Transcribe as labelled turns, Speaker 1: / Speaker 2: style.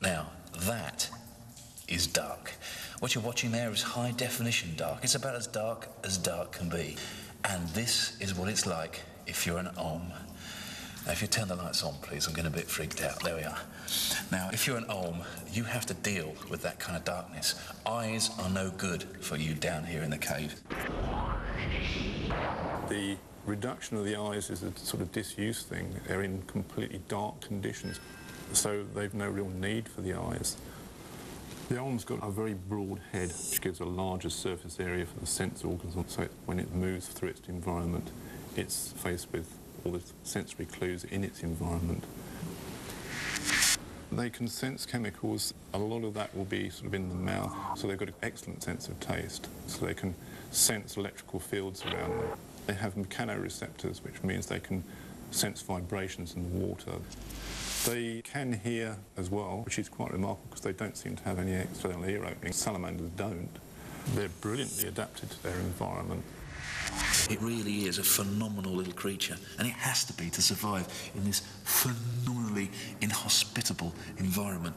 Speaker 1: Now, that is dark. What you're watching there is high definition dark. It's about as dark as dark can be. And this is what it's like if you're an olm. Now, if you turn the lights on, please, I'm getting a bit freaked out. There we are. Now, if you're an olm, you have to deal with that kind of darkness. Eyes are no good for you down here in the cave.
Speaker 2: The reduction of the eyes is a sort of disuse thing. They're in completely dark conditions, so they've no real need for the eyes. The olm's got a very broad head, which gives a larger surface area for the sense organs, so when it moves through its environment, it's faced with all the sensory clues in its environment. They can sense chemicals. A lot of that will be sort of in the mouth, so they've got an excellent sense of taste. So they can sense electrical fields around them. They have mechanoreceptors, which means they can sense vibrations in the water. They can hear as well, which is quite remarkable because they don't seem to have any external ear openings. Salamanders don't. They're brilliantly adapted to their environment.
Speaker 1: It really is a phenomenal little creature, and it has to be to survive in this phenomenally inhospitable environment.